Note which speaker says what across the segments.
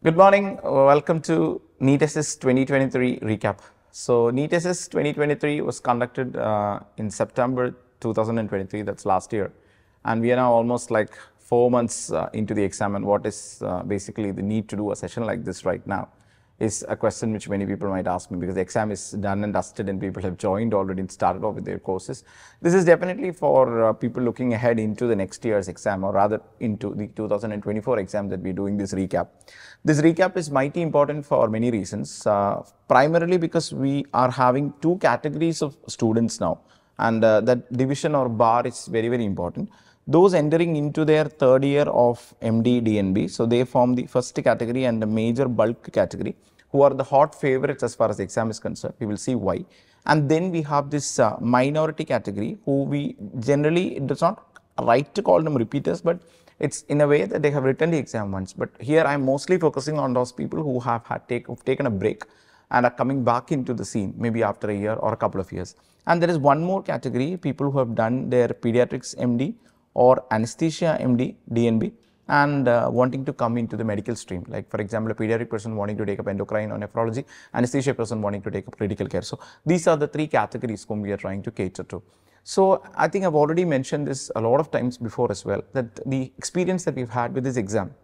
Speaker 1: Good morning. Welcome to NEET SS 2023 recap. So, NEET SS 2023 was conducted uh, in September 2023, that's last year. And we are now almost like four months uh, into the exam. And what is uh, basically the need to do a session like this right now? Is a question which many people might ask me because the exam is done and dusted and people have joined already and started off with their courses. This is definitely for uh, people looking ahead into the next year's exam or rather into the 2024 exam that we're doing this recap. This recap is mighty important for many reasons, uh, primarily because we are having two categories of students now and uh, that division or bar is very, very important those entering into their third year of MD DNB. So they form the first category and the major bulk category who are the hot favorites as far as the exam is concerned. We will see why. And then we have this uh, minority category who we generally, it does not right to call them repeaters, but it's in a way that they have written the exam once. But here I'm mostly focusing on those people who have had take, who've taken a break and are coming back into the scene maybe after a year or a couple of years. And there is one more category, people who have done their pediatrics MD or anesthesia MD, DNB, and uh, wanting to come into the medical stream. Like for example, a pediatric person wanting to take up endocrine or nephrology, anesthesia person wanting to take up critical care. So these are the three categories whom we are trying to cater to. So I think I've already mentioned this a lot of times before as well, that the experience that we've had with this exam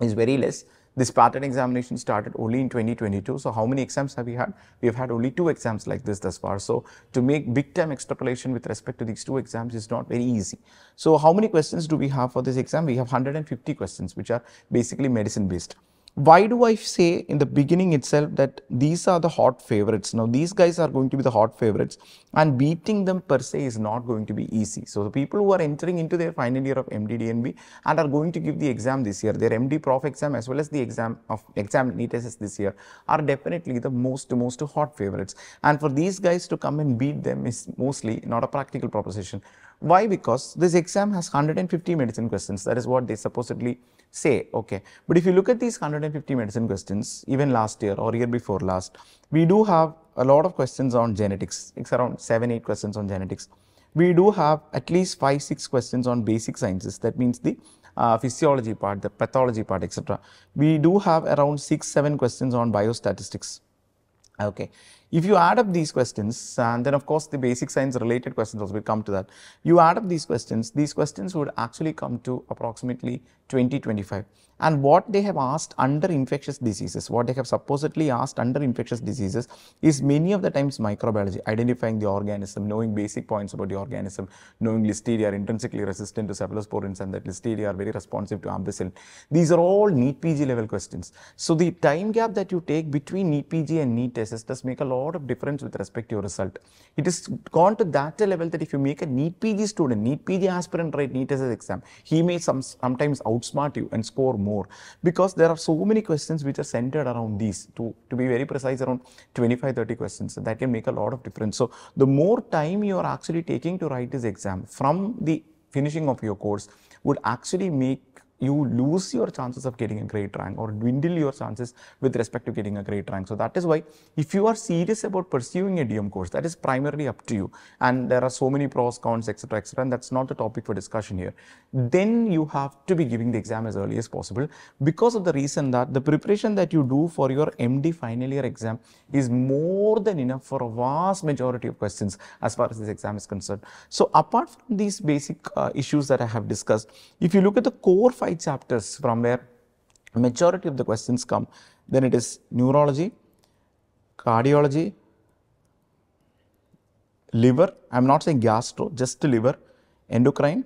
Speaker 1: is very less this pattern examination started only in 2022. So how many exams have we had? We have had only two exams like this thus far. So to make big time extrapolation with respect to these two exams is not very easy. So how many questions do we have for this exam? We have 150 questions, which are basically medicine based. Why do I say in the beginning itself that these are the hot favorites? Now, these guys are going to be the hot favorites and beating them per se is not going to be easy. So, the people who are entering into their final year of MD-DNB and are going to give the exam this year, their MD Prof exam as well as the exam of exam NEET this year are definitely the most, most hot favorites. And for these guys to come and beat them is mostly not a practical proposition. Why? Because this exam has 150 medicine questions. That is what they supposedly say, okay. But if you look at these 150 medicine questions, even last year or year before last, we do have a lot of questions on genetics. It's around 7, 8 questions on genetics. We do have at least 5, 6 questions on basic sciences. That means the uh, physiology part, the pathology part, etc. We do have around 6, 7 questions on biostatistics. Okay. If you add up these questions, and then of course the basic science related questions also will come to that. You add up these questions, these questions would actually come to approximately 2025 and what they have asked under infectious diseases, what they have supposedly asked under infectious diseases is many of the times microbiology, identifying the organism, knowing basic points about the organism, knowing listeria are intrinsically resistant to cephalosporins and that listeria are very responsive to ampicillin. These are all NEET PG level questions. So the time gap that you take between NEET PG and NEET SS does make a lot of difference with respect to your result. It has gone to that level that if you make a NEET PG student, NEET PG aspirant write NEET SS exam, he may some, sometimes outsmart you and score more. Because there are so many questions which are centered around these to, to be very precise around 25 30 questions. That can make a lot of difference. So the more time you are actually taking to write this exam from the finishing of your course would actually make you lose your chances of getting a great rank or dwindle your chances with respect to getting a great rank. So that is why if you are serious about pursuing a DM course, that is primarily up to you. And there are so many pros, cons, etc., etc., and that's not the topic for discussion here. Then you have to be giving the exam as early as possible because of the reason that the preparation that you do for your MD final year exam is more than enough for a vast majority of questions as far as this exam is concerned. So apart from these basic uh, issues that I have discussed, if you look at the core five chapters from where majority of the questions come, then it is neurology, cardiology, liver, I am not saying gastro, just liver, endocrine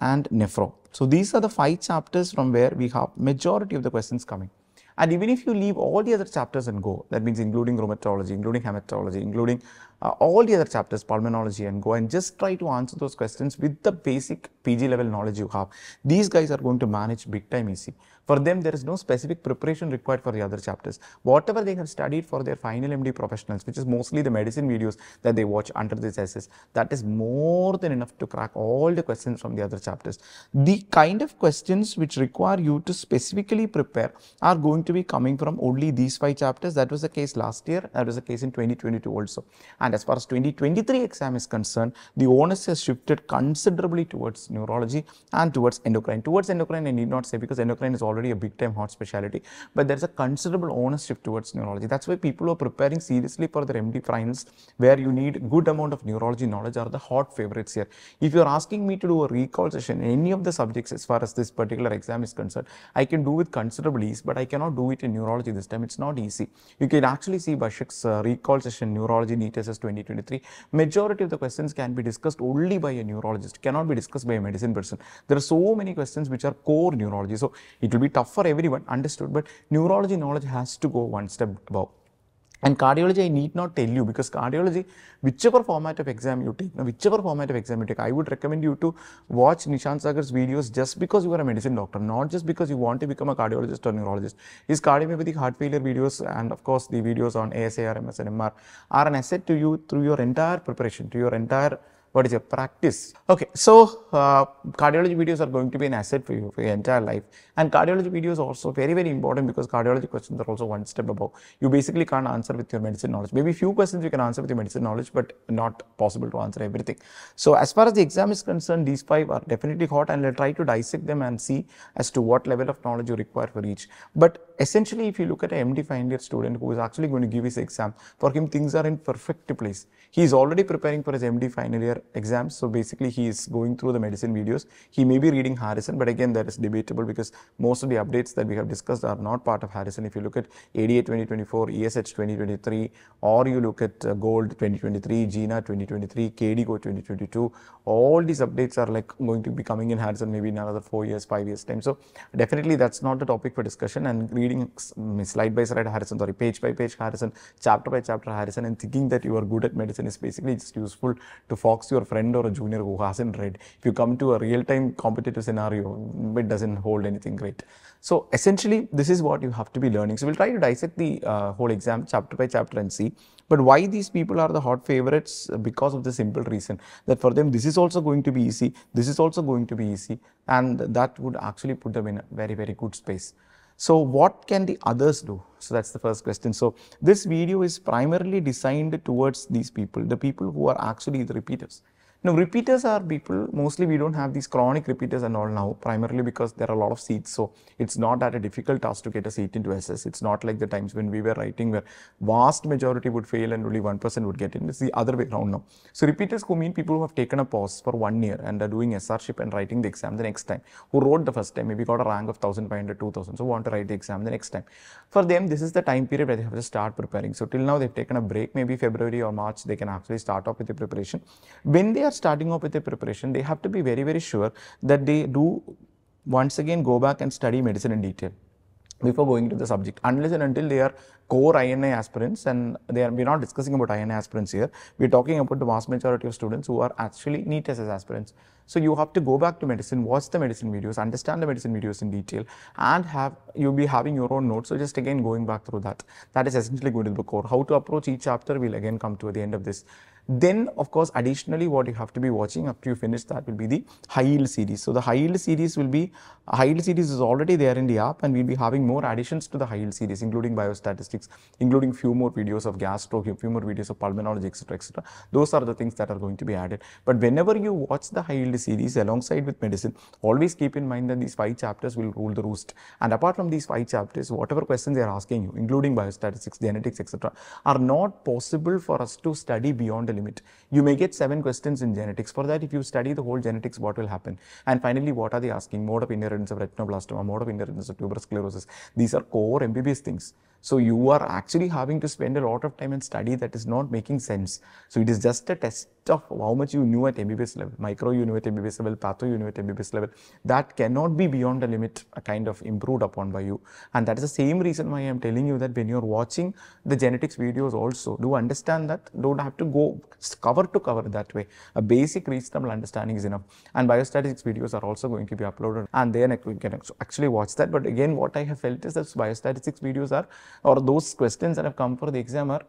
Speaker 1: and nephro. So these are the five chapters from where we have majority of the questions coming. And even if you leave all the other chapters and go, that means including rheumatology, including hematology, including uh, all the other chapters, pulmonology and go and just try to answer those questions with the basic PG level knowledge you have. These guys are going to manage big time easy. For them, there is no specific preparation required for the other chapters. Whatever they have studied for their final MD professionals, which is mostly the medicine videos that they watch under this SS, that is more than enough to crack all the questions from the other chapters. The kind of questions which require you to specifically prepare are going to be coming from only these five chapters. That was the case last year. That was the case in 2022 also. And And as far as 2023 exam is concerned, the onus has shifted considerably towards neurology and towards endocrine. Towards endocrine, I need not say because endocrine is already a big time hot specialty, but there's a considerable onus shift towards neurology. That's why people are preparing seriously for their MD finals where you need good amount of neurology knowledge are the hot favorites here. If you're asking me to do a recall session any of the subjects as far as this particular exam is concerned, I can do with considerable ease, but I cannot do it in neurology this time. It's not easy. You can actually see Bashik's uh, recall session neurology NEET 2023. Majority of the questions can be discussed only by a neurologist, cannot be discussed by a medicine person. There are so many questions which are core neurology. So it will be tough for everyone, understood, but neurology knowledge has to go one step above. And cardiology, I need not tell you because cardiology, whichever format of exam you take, whichever format of exam you take, I would recommend you to watch Nishant Sagar's videos just because you are a medicine doctor, not just because you want to become a cardiologist or neurologist. His cardiomyopathic heart failure videos and of course the videos on ASA, RMS and MR are an asset to you through your entire preparation, to your entire what is your practice? Okay so uh, cardiology videos are going to be an asset for you for your entire life. And cardiology videos are also very very important because cardiology questions are also one step above. You basically can't answer with your medicine knowledge. Maybe few questions you can answer with your medicine knowledge but not possible to answer everything. So as far as the exam is concerned these five are definitely hot and i'll try to dissect them and see as to what level of knowledge you require for each. But essentially if you look at a md final year student who is actually going to give his exam for him things are in perfect place. He is already preparing for his md final year exams. So basically he is going through the medicine videos. He may be reading Harrison, but again that is debatable because most of the updates that we have discussed are not part of Harrison. If you look at ADA 2024, ESH 2023, or you look at uh, Gold 2023, GINA 2023, KDIGO 2022, all these updates are like going to be coming in Harrison maybe in another four years, five years time. So definitely that's not the topic for discussion and reading slide by slide Harrison, sorry, page by page Harrison, chapter by chapter Harrison and thinking that you are good at medicine is basically just useful to fox your friend or a junior who hasn't read. If you come to a real-time competitive scenario, it doesn't hold anything great. So essentially, this is what you have to be learning. So we'll try to dissect the uh, whole exam chapter by chapter and see. But why these people are the hot favorites? Because of the simple reason that for them, this is also going to be easy. This is also going to be easy. And that would actually put them in a very, very good space. So what can the others do? So that's the first question. So this video is primarily designed towards these people, the people who are actually the repeaters. Now, repeaters are people, mostly we don't have these chronic repeaters and all now, primarily because there are a lot of seats. So, it's not that a difficult task to get a seat into SS. It's not like the times when we were writing where vast majority would fail and only 1% person would get in. It's the other way around now. So, repeaters who mean people who have taken a pause for one year and are doing SRship and writing the exam the next time, who wrote the first time, maybe got a rank of 1500, 2000, so want to write the exam the next time. For them, this is the time period where they have to start preparing. So, till now they've taken a break, maybe February or March, they can actually start off with the preparation. When they are starting off with the preparation, they have to be very, very sure that they do once again go back and study medicine in detail before going to the subject. Unless and until they are core INI aspirants and they are we're not discussing about INI aspirants here. We're talking about the vast majority of students who are actually NEET SS aspirants. So you have to go back to medicine watch the medicine videos understand the medicine videos in detail and have you'll be having your own notes. So just again going back through that. That is essentially going to the core. How to approach each chapter we'll again come to at the end of this then, of course, additionally, what you have to be watching after you finish that will be the high yield series. So, the high yield series will be, high yield series is already there in the app and we'll be having more additions to the high yield series, including biostatistics, including few more videos of gastro, few more videos of pulmonology, etc., etc. Those are the things that are going to be added. But whenever you watch the high yield series alongside with medicine, always keep in mind that these five chapters will rule the roost. And apart from these five chapters, whatever questions they are asking you, including biostatistics, genetics, etc., are not possible for us to study beyond the limit. You may get seven questions in genetics. For that, if you study the whole genetics, what will happen? And finally, what are they asking? Mode of inheritance of retinoblastoma, mode of inheritance of tuberous sclerosis. These are core MBBS things. So you are actually having to spend a lot of time and study that is not making sense. So it is just a test of how much you knew at MBBS level, micro you knew at MBBS level, patho you knew at MBBS level. That cannot be beyond the limit a kind of improved upon by you. And that is the same reason why I am telling you that when you're watching the genetics videos also, do understand that, don't have to go cover to cover that way. A basic reasonable understanding is enough. And biostatistics videos are also going to be uploaded and then you can actually watch that. But again, what I have felt is that biostatistics videos are or those questions that have come for the exam are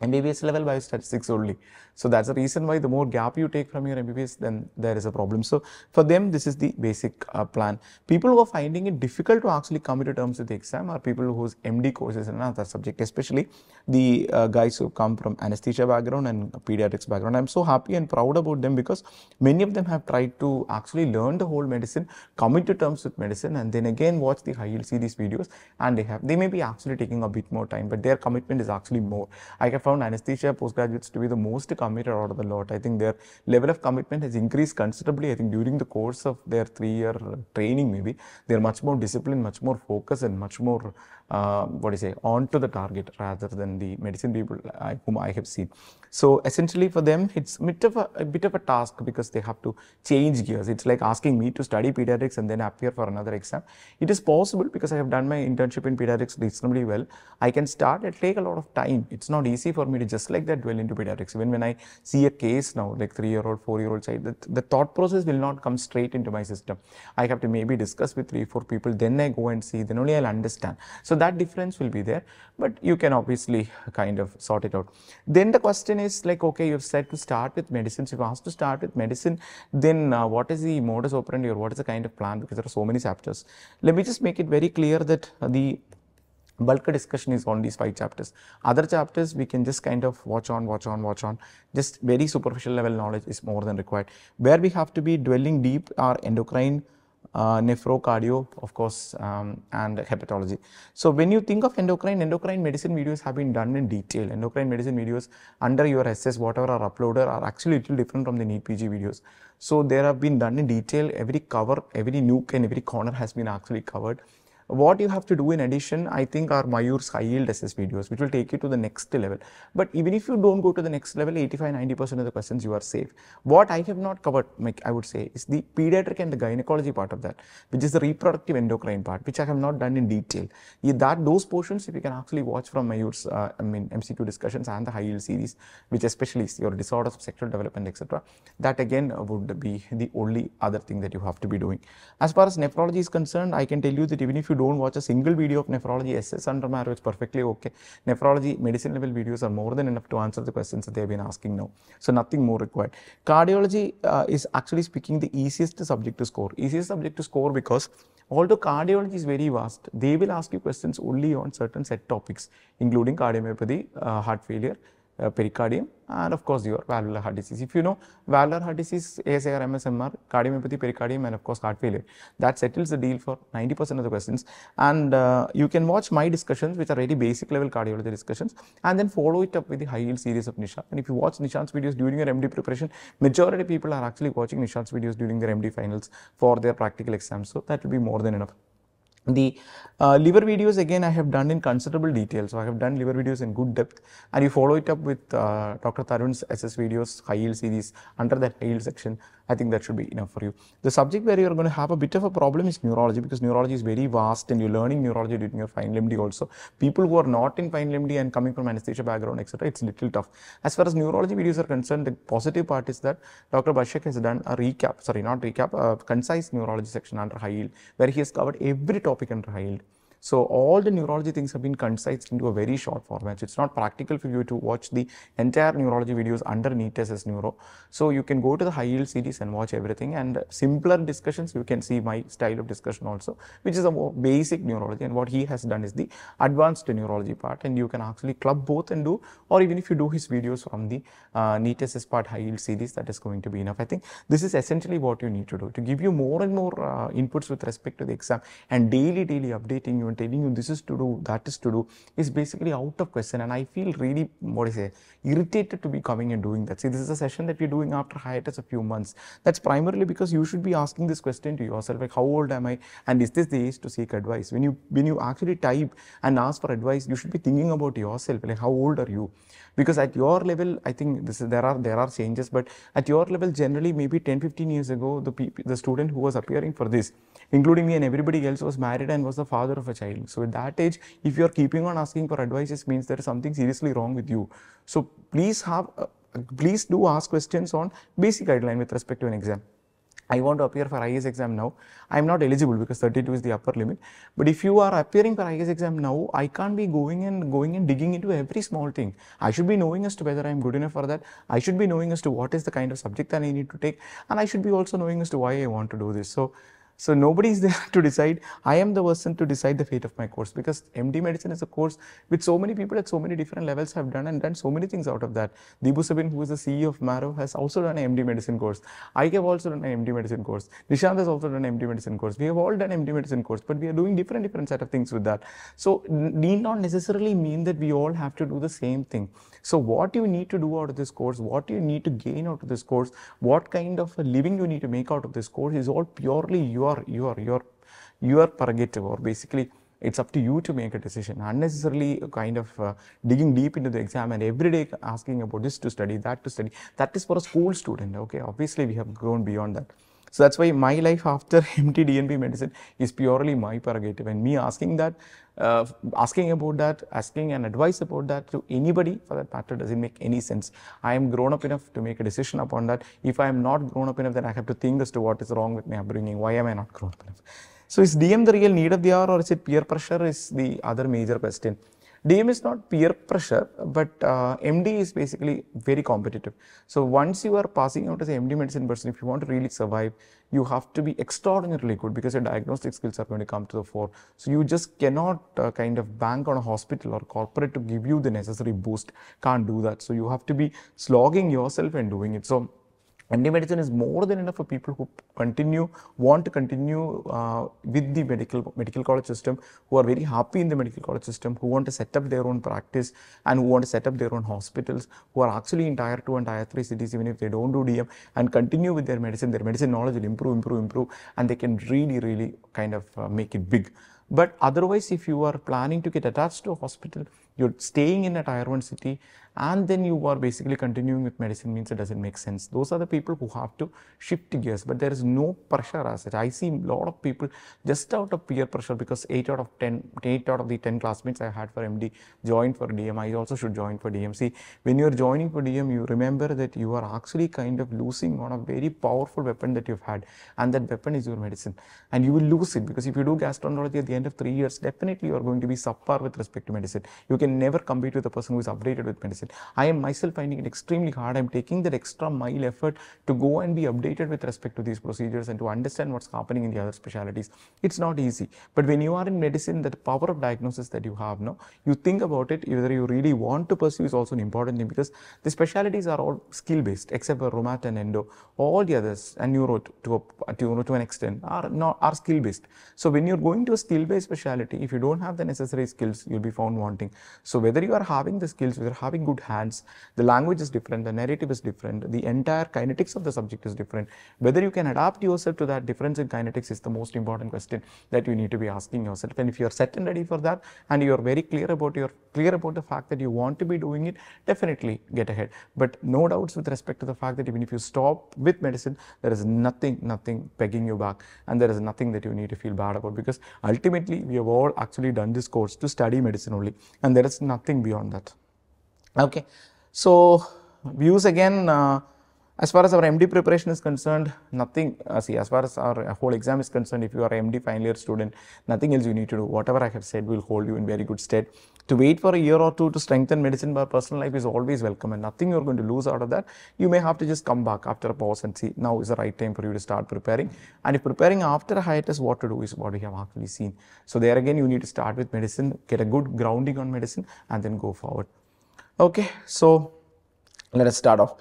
Speaker 1: MBBS level biostatistics only. So that's the reason why the more gap you take from your MBBS, then there is a problem. So for them, this is the basic uh, plan. People who are finding it difficult to actually come to terms with the exam are people whose MD courses in another subject, especially the uh, guys who come from anesthesia background and pediatrics background. I'm so happy and proud about them because many of them have tried to actually learn the whole medicine, come into terms with medicine, and then again watch the high yield series videos. And they have, they may be actually taking a bit more time, but their commitment is actually more. I have found anesthesia postgraduates to be the most committed out of the lot. I think their level of commitment has increased considerably. I think during the course of their three-year training, maybe they're much more disciplined, much more focused, and much more uh, what do you say on to the target rather than the medicine people I, whom I have seen. So essentially for them, it's a bit, of a, a bit of a task because they have to change gears. It's like asking me to study pediatrics and then appear for another exam. It is possible because I have done my internship in pediatrics reasonably well. I can start. It take a lot of time. It's not easy for me to just like that dwell into pediatrics. Even when I see a case now, like three-year-old, four-year-old child, the, the thought process will not come straight into my system. I have to maybe discuss with three, four people. Then I go and see. Then only I'll understand. So that difference will be there. But you can obviously kind of sort it out. Then the question is like, okay, you've said to start with medicine. So if you asked to start with medicine, then uh, what is the modus operandi or what is the kind of plan? Because there are so many chapters. Let me just make it very clear that the bulk discussion is on these five chapters. Other chapters we can just kind of watch on, watch on, watch on. Just very superficial level knowledge is more than required. Where we have to be dwelling deep are endocrine, uh, nephro, cardio, of course, um, and hepatology. So when you think of endocrine, endocrine medicine videos have been done in detail. Endocrine medicine videos under your SS, whatever are uploaded, are actually little different from the NEET PG videos. So there have been done in detail. Every cover, every nook and every corner has been actually covered. What you have to do in addition, I think are Mayur's high yield SS videos, which will take you to the next level. But even if you don't go to the next level, 85-90% of the questions you are safe. What I have not covered, I would say, is the pediatric and the gynecology part of that, which is the reproductive endocrine part, which I have not done in detail. That those portions, if you can actually watch from Mayur's, uh, I mean, MCQ discussions and the high yield series, which especially is your disorders of sexual development, etc. That again would be the only other thing that you have to be doing. As far as nephrology is concerned, I can tell you that even if you don't watch a single video of nephrology SS under Marrow, it's perfectly okay. Nephrology medicine level videos are more than enough to answer the questions that they have been asking now. So nothing more required. Cardiology uh, is actually speaking the easiest subject to score. Easiest subject to score because although cardiology is very vast, they will ask you questions only on certain set topics, including cardiomyopathy, uh, heart failure, uh, pericardium and of course your valvular heart disease. If you know valvular heart disease, ASAR, MSMR, cardiomyopathy, pericardium and of course heart failure, that settles the deal for 90% of the questions and uh, you can watch my discussions which are very basic level cardiology discussions and then follow it up with the high yield series of Nishant. And if you watch Nishant's videos during your MD preparation, majority people are actually watching Nishant's videos during their MD finals for their practical exams. So that will be more than enough. The uh, liver videos again I have done in considerable detail. So I have done liver videos in good depth and you follow it up with uh, Dr. Tarun's SS videos, high yield series under that high yield section. I think that should be enough for you. The subject where you're going to have a bit of a problem is neurology because neurology is very vast and you're learning neurology during your final MD also. People who are not in final MD and coming from anesthesia background, etc., it's a little tough. As far as neurology videos are concerned, the positive part is that Dr. Bashak has done a recap, sorry, not recap, a concise neurology section under high yield where he has covered every topic under high yield. So all the neurology things have been concised into a very short format. So it's not practical for you to watch the entire neurology videos under NEET SS Neuro. So you can go to the high yield series and watch everything and simpler discussions, you can see my style of discussion also, which is a more basic neurology. And what he has done is the advanced neurology part and you can actually club both and do, or even if you do his videos from the uh, NEET SS part high yield series, that is going to be enough. I think this is essentially what you need to do to give you more and more uh, inputs with respect to the exam and daily, daily updating you and telling you this is to do, that is to do, is basically out of question. And I feel really, what I say, irritated to be coming and doing that. See, this is a session that we're doing after hiatus a few months. That's primarily because you should be asking this question to yourself, like, how old am I? And is this the age to seek advice? When you, when you actually type and ask for advice, you should be thinking about yourself, like, how old are you? because at your level i think this is, there are there are changes but at your level generally maybe 10 15 years ago the the student who was appearing for this including me and everybody else was married and was the father of a child. So at that age, if you are keeping on asking for advice, advices means there is something seriously wrong with you. So please have, uh, please do ask questions on basic guideline with respect to an exam. I want to appear for IAS exam now. I'm not eligible because 32 is the upper limit. But if you are appearing for IAS exam now, I can't be going and going and digging into every small thing. I should be knowing as to whether I'm good enough for that. I should be knowing as to what is the kind of subject that I need to take. And I should be also knowing as to why I want to do this. So so nobody is there to decide. I am the person to decide the fate of my course because MD medicine is a course which so many people at so many different levels have done and done so many things out of that. Deepu Sebin, who is the CEO of Marrow, has also done an MD medicine course. I have also done an MD medicine course. Nishant has also done an MD medicine course. We have all done MD medicine course, but we are doing different different set of things with that. So need not necessarily mean that we all have to do the same thing. So what you need to do out of this course, what you need to gain out of this course, what kind of a living you need to make out of this course is all purely your your your your prerogative or basically it's up to you to make a decision. Unnecessarily kind of uh, digging deep into the exam and every day asking about this to study that to study. That is for a school student okay? Obviously we have grown beyond that so that's why my life after MD DNB medicine is purely my prerogative and me asking that, uh, asking about that, asking an advice about that to anybody for that matter doesn't make any sense. I am grown up enough to make a decision upon that. If I am not grown up enough, then I have to think as to what is wrong with my upbringing. Why am I not grown up enough? So is DM the real need of the hour or is it peer pressure is the other major question. DM is not peer pressure, but uh, MD is basically very competitive. So once you are passing out as an MD medicine person, if you want to really survive, you have to be extraordinarily good because your diagnostic skills are going to come to the fore. So you just cannot uh, kind of bank on a hospital or corporate to give you the necessary boost. Can't do that. So you have to be slogging yourself and doing it. So MD medicine is more than enough for people who continue, want to continue uh, with the medical medical college system, who are very happy in the medical college system, who want to set up their own practice and who want to set up their own hospitals, who are actually in tier 2 and tier 3 cities, even if they don't do DM and continue with their medicine, their medicine knowledge will improve, improve, improve, and they can really, really kind of uh, make it big. But otherwise, if you are planning to get attached to a hospital, you're staying in a tier 1 city and then you are basically continuing with medicine means it doesn't make sense. Those are the people who have to shift gears, but there is no pressure as such. I see a lot of people just out of peer pressure because 8 out of 10, 8 out of the 10 classmates I had for MD joined for DM. I also should join for DMC. When you're joining for DM, you remember that you are actually kind of losing on a very powerful weapon that you've had and that weapon is your medicine. And you will lose it because if you do gastroenterology at the end of three years, definitely you are going to be subpar with respect to medicine. You can never compete with a person who is updated with medicine. I am myself finding it extremely hard. I'm taking that extra mile effort to go and be updated with respect to these procedures and to understand what's happening in the other specialities. It's not easy. But when you are in medicine, the power of diagnosis that you have now, you think about it, whether you really want to pursue is also an important thing because the specialities are all skill based except for rheumat and endo. All the others and neuro to, a, to, to an extent are not are skill based. So when you're going to a skill based specialty, if you don't have the necessary skills, you'll be found wanting. So whether you are having the skills, whether having good hands, the language is different, the narrative is different, the entire kinetics of the subject is different. Whether you can adapt yourself to that difference in kinetics is the most important question that you need to be asking yourself. And if you are set and ready for that, and you are very clear about your clear about the fact that you want to be doing it, definitely get ahead. But no doubts with respect to the fact that even if you stop with medicine, there is nothing, nothing pegging you back, and there is nothing that you need to feel bad about because ultimately we have all actually done this course to study medicine only, and there is nothing beyond that. Okay, so views again. Uh, as far as our MD preparation is concerned, nothing, uh, see, as far as our whole exam is concerned, if you are MD final year student, nothing else you need to do. Whatever I have said will hold you in very good stead. To wait for a year or two to strengthen medicine by personal life is always welcome and nothing you're going to lose out of that. You may have to just come back after a pause and see now is the right time for you to start preparing. And if preparing after a hiatus, what to do is what we have actually seen. So there again, you need to start with medicine, get a good grounding on medicine and then go forward. Okay, so let us start off.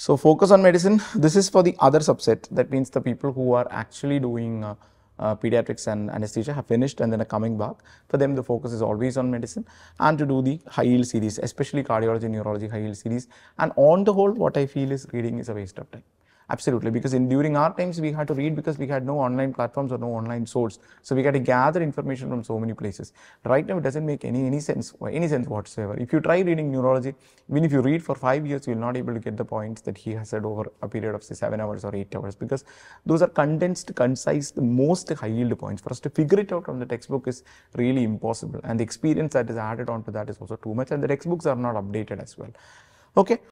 Speaker 1: So focus on medicine. This is for the other subset. That means the people who are actually doing uh, uh, pediatrics and anesthesia have finished and then are coming back. For them, the focus is always on medicine and to do the high yield series, especially cardiology, neurology, high yield series. And on the whole, what I feel is reading is a waste of time. Absolutely, because in during our times we had to read because we had no online platforms or no online source, so we had to gather information from so many places. Right now, it doesn't make any any sense any sense whatsoever. If you try reading neurology, even if you read for five years, you'll not able to get the points that he has said over a period of say seven hours or eight hours because those are condensed, concise, the most high yield points. For us to figure it out from the textbook is really impossible, and the experience that is added onto that is also too much, and the textbooks are not updated as well. Okay,